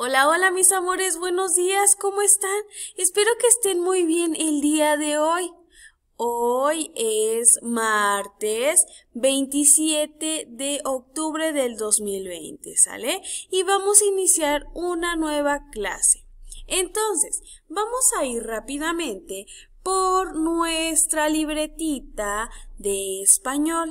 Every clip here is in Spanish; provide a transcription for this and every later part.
Hola, hola mis amores, buenos días, ¿cómo están? Espero que estén muy bien el día de hoy. Hoy es martes 27 de octubre del 2020, ¿sale? Y vamos a iniciar una nueva clase. Entonces, vamos a ir rápidamente por nuestra libretita de español.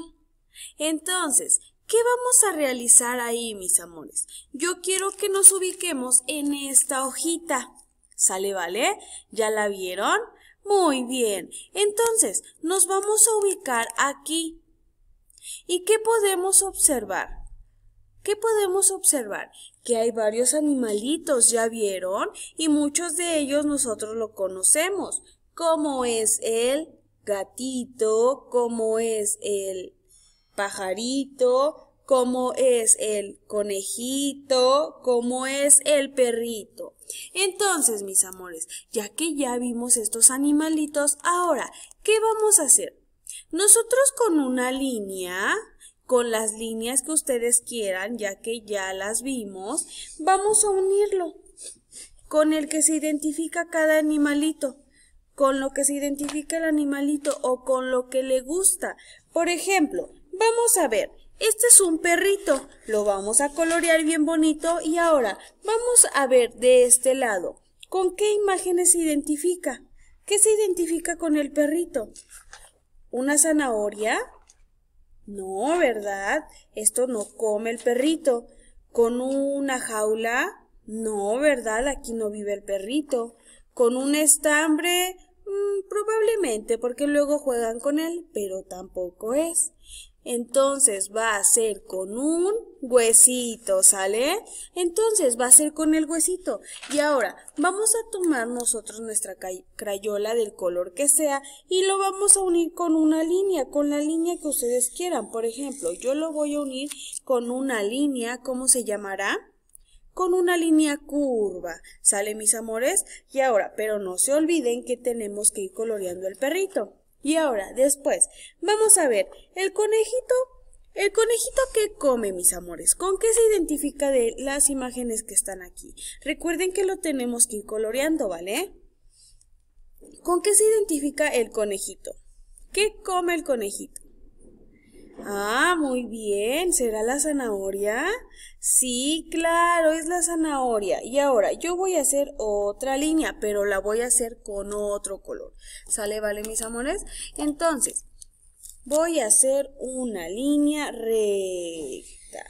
Entonces, ¿Qué vamos a realizar ahí, mis amores? Yo quiero que nos ubiquemos en esta hojita. ¿Sale, vale? ¿Ya la vieron? Muy bien. Entonces, nos vamos a ubicar aquí. ¿Y qué podemos observar? ¿Qué podemos observar? Que hay varios animalitos, ¿ya vieron? Y muchos de ellos nosotros lo conocemos, como es el gatito, como es el pajarito, como es el conejito, como es el perrito. Entonces, mis amores, ya que ya vimos estos animalitos, ahora, ¿qué vamos a hacer? Nosotros con una línea, con las líneas que ustedes quieran, ya que ya las vimos, vamos a unirlo con el que se identifica cada animalito, con lo que se identifica el animalito o con lo que le gusta. Por ejemplo, Vamos a ver, este es un perrito, lo vamos a colorear bien bonito y ahora vamos a ver de este lado, ¿con qué imágenes se identifica? ¿Qué se identifica con el perrito? ¿Una zanahoria? No, ¿verdad? Esto no come el perrito. ¿Con una jaula? No, ¿verdad? Aquí no vive el perrito. ¿Con un estambre? Mm, probablemente, porque luego juegan con él, pero tampoco es entonces va a ser con un huesito, ¿sale? Entonces va a ser con el huesito. Y ahora vamos a tomar nosotros nuestra crayola del color que sea y lo vamos a unir con una línea, con la línea que ustedes quieran. Por ejemplo, yo lo voy a unir con una línea, ¿cómo se llamará? con una línea curva. ¿Sale, mis amores? Y ahora, pero no se olviden que tenemos que ir coloreando el perrito. Y ahora, después, vamos a ver, el conejito, el conejito que come, mis amores, ¿con qué se identifica de las imágenes que están aquí? Recuerden que lo tenemos que ir coloreando, ¿vale? ¿Con qué se identifica el conejito? ¿Qué come el conejito? Ah, muy bien. ¿Será la zanahoria? Sí, claro, es la zanahoria. Y ahora yo voy a hacer otra línea, pero la voy a hacer con otro color. ¿Sale, vale, mis amores? Entonces, voy a hacer una línea recta.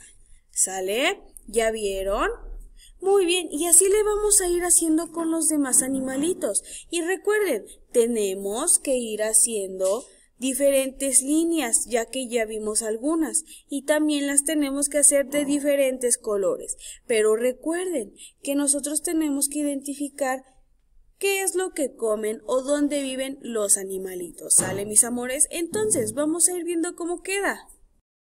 ¿Sale? ¿Ya vieron? Muy bien, y así le vamos a ir haciendo con los demás animalitos. Y recuerden, tenemos que ir haciendo diferentes líneas, ya que ya vimos algunas, y también las tenemos que hacer de diferentes colores. Pero recuerden que nosotros tenemos que identificar qué es lo que comen o dónde viven los animalitos. ¿Sale, mis amores? Entonces, vamos a ir viendo cómo queda.